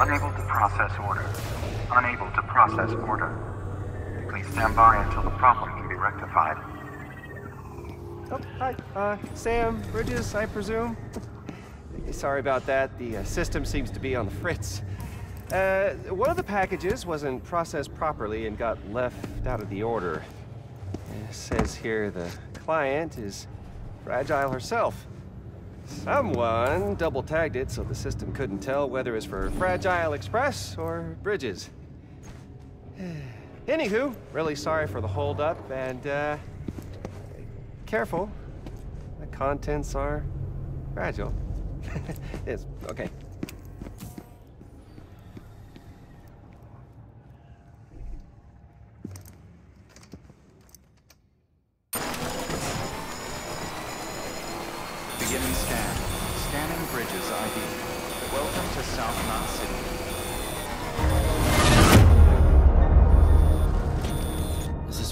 Unable to process order. Unable to process order. Please stand by until the problem can be rectified. Oh, hi. Uh, Sam Bridges, I presume? Sorry about that. The uh, system seems to be on the fritz. Uh, one of the packages wasn't processed properly and got left out of the order. It says here the client is Fragile herself. Someone double tagged it so the system couldn't tell whether it's for Fragile Express or Bridges. Anywho, really sorry for the holdup and, uh, careful. The contents are fragile. yes, okay.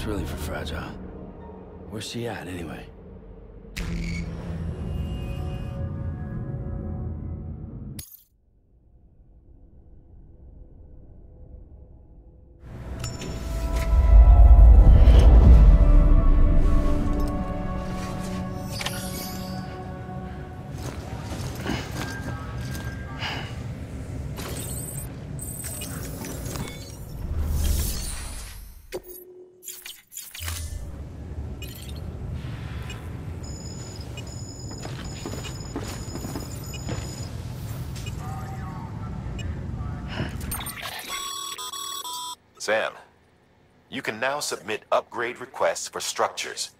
Really for Fragile? Where's she at, anyway? Sam, you can now submit upgrade requests for structures.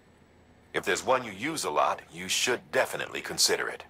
If there's one you use a lot, you should definitely consider it.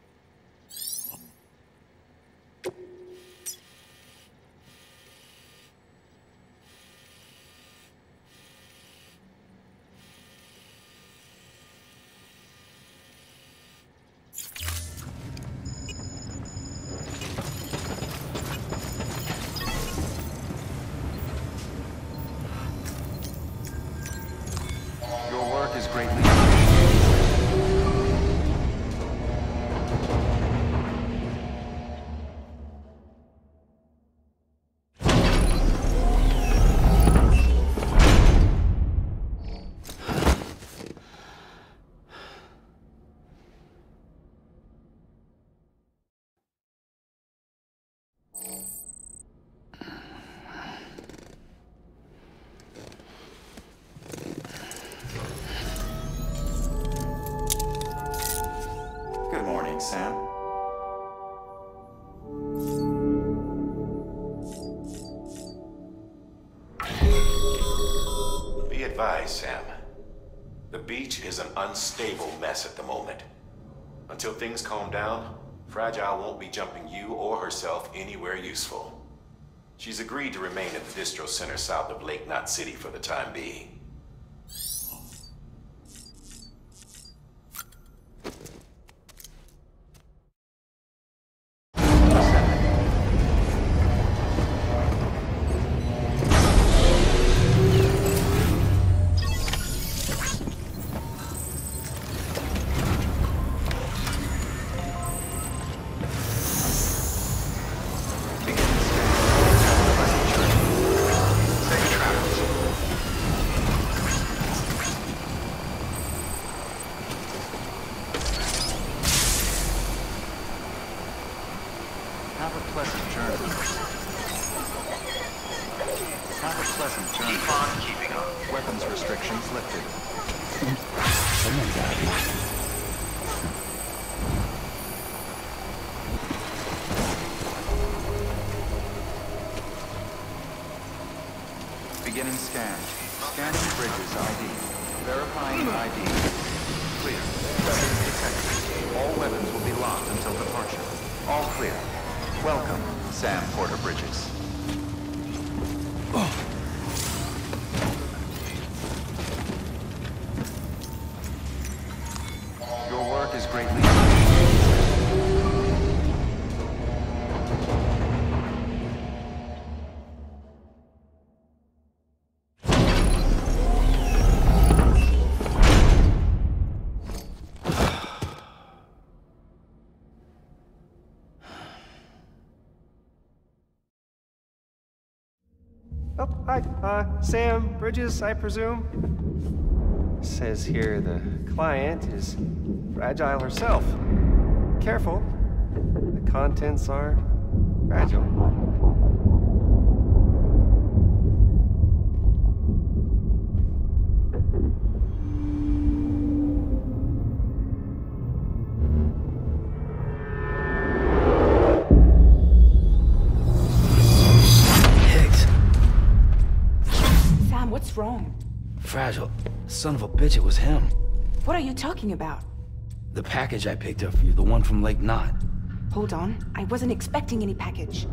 Unstable mess at the moment. Until things calm down, Fragile won't be jumping you or herself anywhere useful. She's agreed to remain at the distro center south of Lake Knot City for the time being. Beginning scan. Scanning Bridges ID. Verifying ID. Clear. Weapons detected. All weapons will be locked until departure. All clear. Welcome, Sam Porter Bridges. Hi. Uh, Sam Bridges, I presume? Says here the client is fragile herself. Careful. The contents are fragile. Son of a bitch, it was him. What are you talking about? The package I picked up for you, the one from Lake Knot. Hold on. I wasn't expecting any package.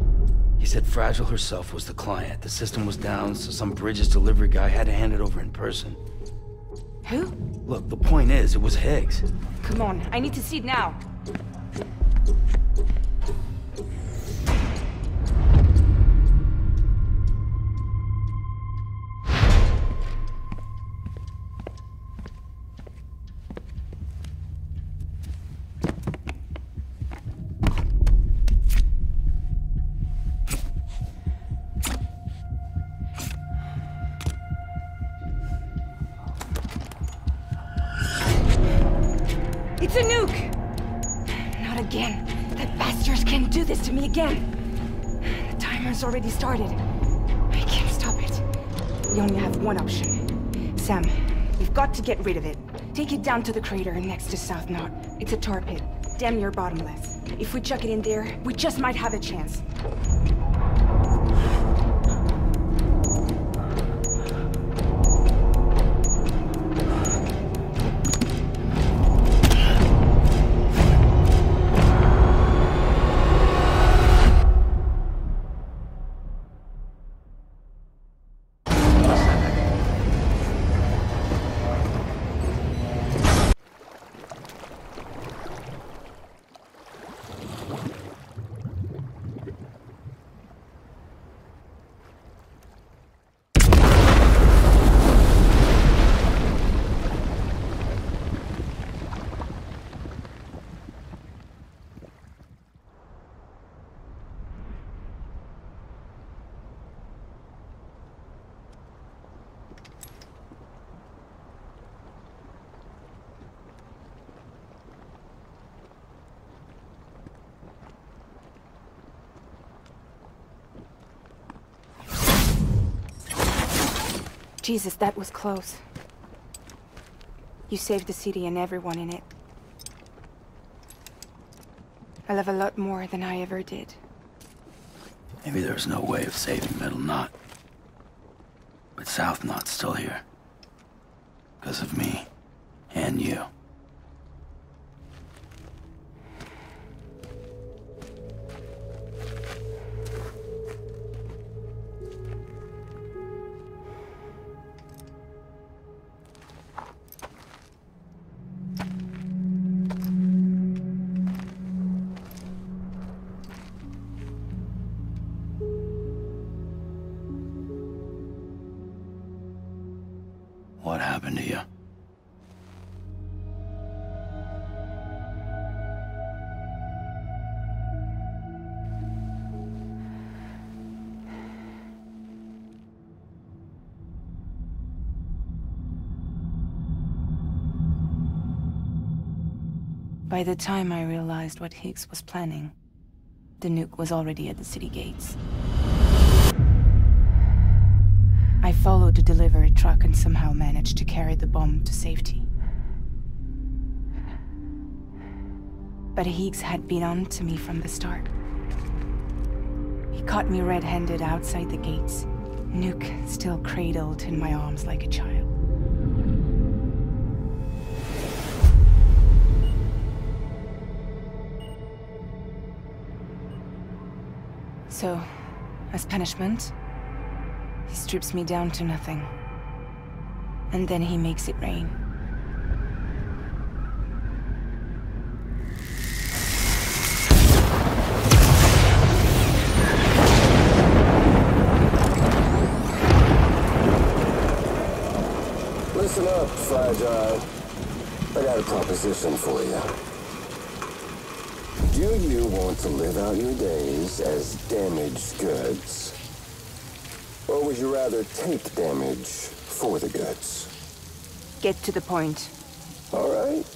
He said Fragile herself was the client. The system was down, so some Bridges delivery guy had to hand it over in person. Who? Look, the point is, it was Higgs. Come on, I need to see it now. It's a nuke! Not again. That bastards can't do this to me again. The timer's already started. I can't stop it. We only have one option. Sam, we've got to get rid of it. Take it down to the crater next to South Knot. It's a tar pit. Damn near bottomless. If we chuck it in there, we just might have a chance. Jesus, that was close. You saved the city and everyone in it. I love a lot more than I ever did. Maybe there's no way of saving Middle Knot. But South Knot's still here. Because of me. And you. What happened to you? By the time I realized what Higgs was planning, the nuke was already at the city gates. Followed the delivery truck and somehow managed to carry the bomb to safety. But Higgs had been on to me from the start. He caught me red-handed outside the gates, Nuke still cradled in my arms like a child. So, as punishment, he strips me down to nothing. And then he makes it rain. Listen up, Fragile. I got a proposition for you. Do you want to live out your days as damaged goods? Or would you rather take damage for the goods? Get to the point. All right.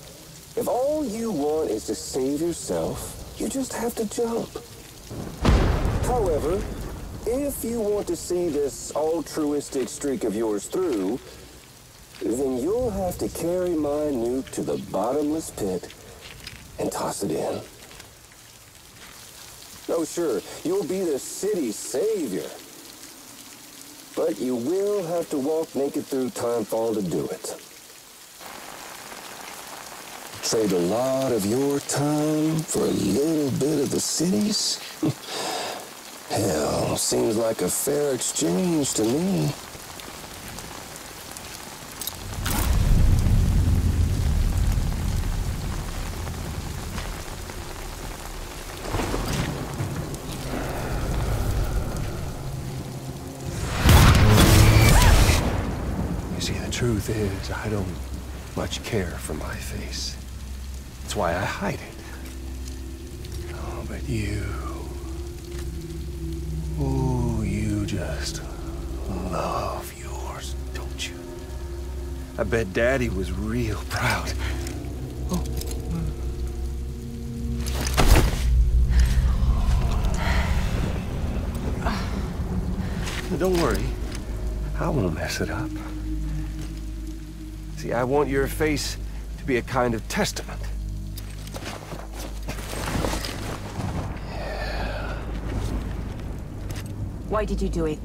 If all you want is to save yourself, you just have to jump. However, if you want to see this altruistic streak of yours through, then you'll have to carry my nuke to the bottomless pit and toss it in. Oh, sure, you'll be the city's savior. But you will have to walk naked through Timefall to do it. Trade a lot of your time for a little bit of the city's? Hell, seems like a fair exchange to me. Truth is, I don't much care for my face. That's why I hide it. Oh, but you... Oh, you just love yours, don't you? I bet Daddy was real proud. Oh. Don't worry. I won't mess it up. See, I want your face to be a kind of testament. Why did you do it?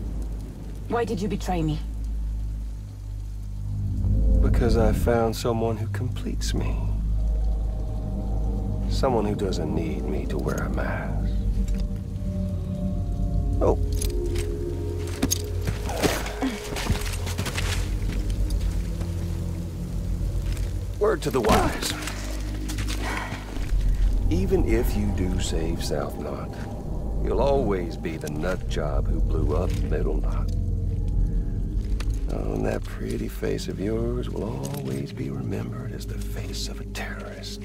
Why did you betray me? Because I found someone who completes me. Someone who doesn't need me to wear a mask. Word to the wise. Even if you do save South Knot, you'll always be the nut job who blew up Middle Knot. Oh, and that pretty face of yours will always be remembered as the face of a terrorist.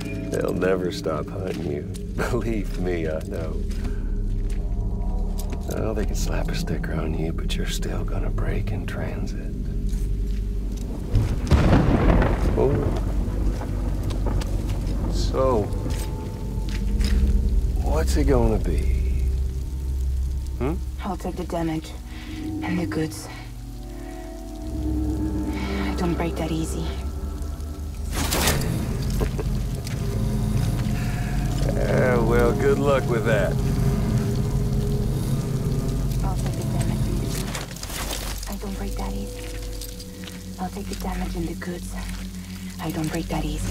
They'll never stop hunting you. Believe me, I know. Oh, they can slap a sticker on you, but you're still gonna break in transit. Oh. So, what's it gonna be? Hmm? I'll take the damage and the goods. I don't break that easy. Yeah, well, good luck with that. I'll take the damage and the goods. I don't break that easy. I'll take the damage and the goods. I don't break that easy.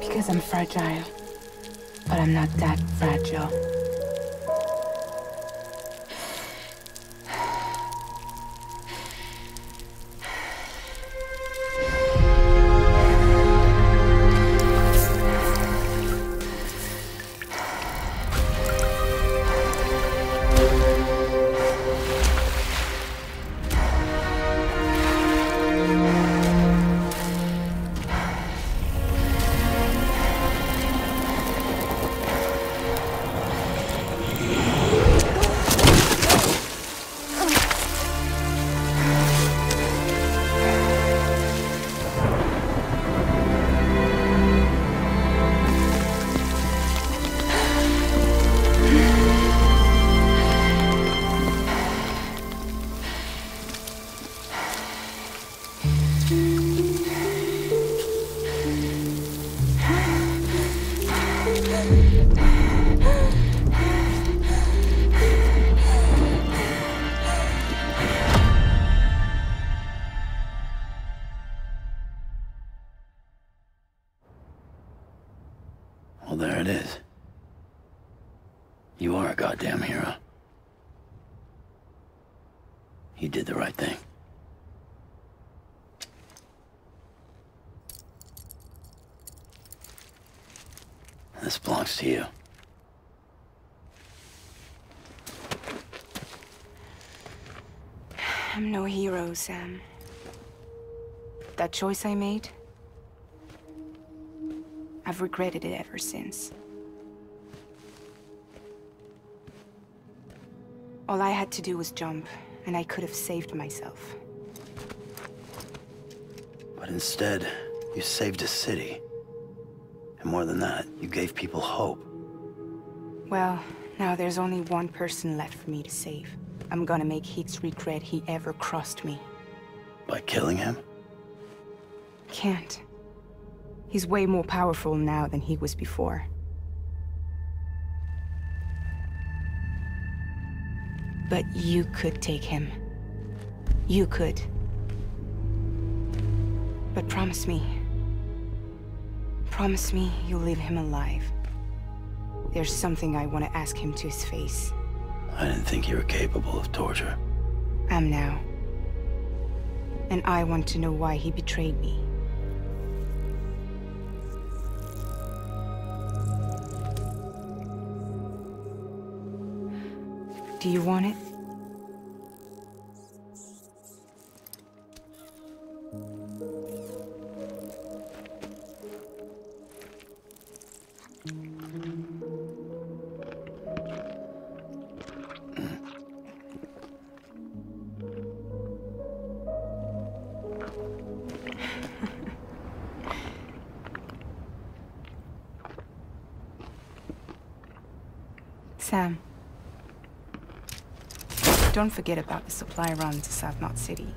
Because I'm fragile. But I'm not that fragile. This belongs to you. I'm no hero, Sam. That choice I made, I've regretted it ever since. All I had to do was jump, and I could have saved myself. But instead, you saved a city. And more than that, you gave people hope. Well, now there's only one person left for me to save. I'm gonna make Higgs regret he ever crossed me. By killing him? Can't. He's way more powerful now than he was before. But you could take him. You could. But promise me. Promise me you'll leave him alive. There's something I want to ask him to his face. I didn't think you were capable of torture. I am now. And I want to know why he betrayed me. Do you want it? Sam. Don't forget about the supply run to South Knot City.